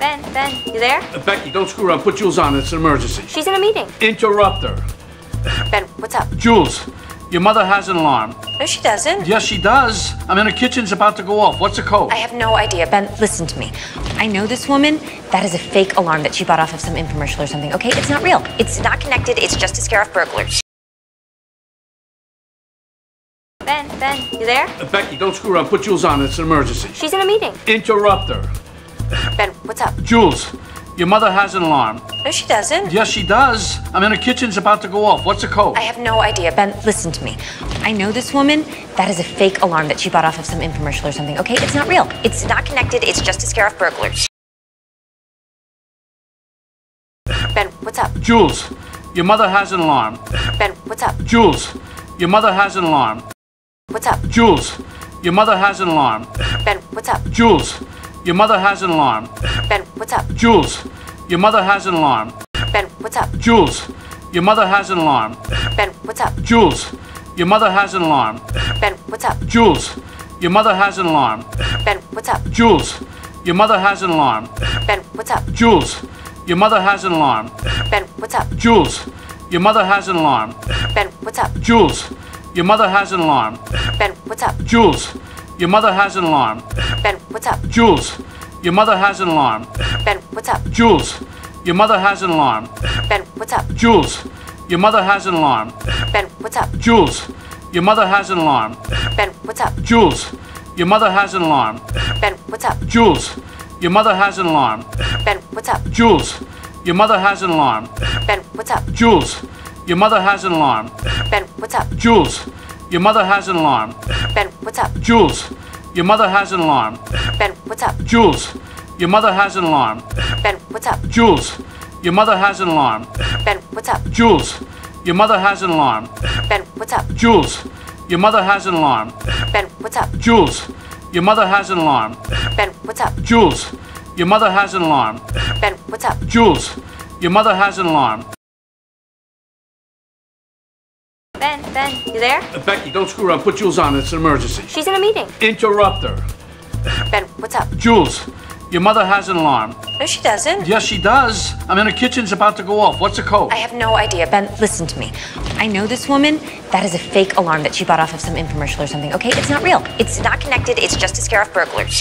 Ben, Ben, you there? Uh, Becky, don't screw around. Put Jules on. It's an emergency. She's in a meeting. Interrupt her. Ben, what's up? Jules, your mother has an alarm. No, she doesn't. Yes, she does. I mean, her kitchen's about to go off. What's the code? I have no idea. Ben, listen to me. I know this woman. That is a fake alarm that she bought off of some infomercial or something, okay? It's not real. It's not connected. It's just to scare off burglars. Ben, Ben, you there? Uh, Becky, don't screw around. Put Jules on. It's an emergency. She's in a meeting. Interrupt her. Ben, what's up? Jules, your mother has an alarm. No, she doesn't. Yes, she does. I mean, her kitchen's about to go off. What's the code? I have no idea. Ben, listen to me. I know this woman. That is a fake alarm that she bought off of some infomercial or something, okay? It's not real. It's not connected. It's just to scare off burglars. Ben, what's up? Jules, your mother has an alarm. Ben, what's up? Jules, your mother has an alarm. What's up? Jules, your mother has an alarm. Ben, what's up? Jules, your mother has an alarm. Ben, what's up? Jules, your mother has an alarm. Ben, what's up? Jules, your mother has an alarm. Ben, what's up? Jules, your mother has an alarm. Ben, what's up? Jules, your mother has an alarm. Ben, what's up? Jules, your mother has an alarm. Ben, what's up? Jules, your mother has an alarm. Ben, what's up? Jules, your mother has an alarm. Ben, what's up? Jules, your mother has an alarm. Ben, what's up? Jules, your mother has an alarm. Ben, what's up? Jules, your mother has an alarm. Ben, what's up? Jules, your mother has an alarm. Ben, what's up? Jules, your mother has an alarm. Ben, what's up? Jules, your mother has an alarm. Ben, what's up? Jules, your mother has an alarm. Ben, what's up? Jules, your mother has an alarm. Ben, what's up? Jules, your mother has an alarm. Ben, what's up? Jules, your mother has an alarm. Ben, what's up? Jules, your mother has an alarm. Ben, what's up? Jules, your mother has an alarm. Ben, what's up? Jules, your mother has an alarm. Ben, what's up? Jules, your mother has an alarm. Ben, what's up? Jules, your mother has an alarm. Ben, what's up? Jules, your mother has an alarm. Ben, what's up? Jules, your mother has an alarm. Ben, what's up? Jules, your mother has an alarm. Ben, what's up? Jules, your mother has an alarm. Ben, Ben, you there? Uh, Becky, don't screw around. Put Jules on. It's an emergency. She's in a meeting. Interrupt her. Ben, what's up? Jules, your mother has an alarm. No, she doesn't. Yes, she does. I mean, her kitchen's about to go off. What's the code? I have no idea. Ben, listen to me. I know this woman. That is a fake alarm that she bought off of some infomercial or something, okay? It's not real. It's not connected. It's just to scare off burglars.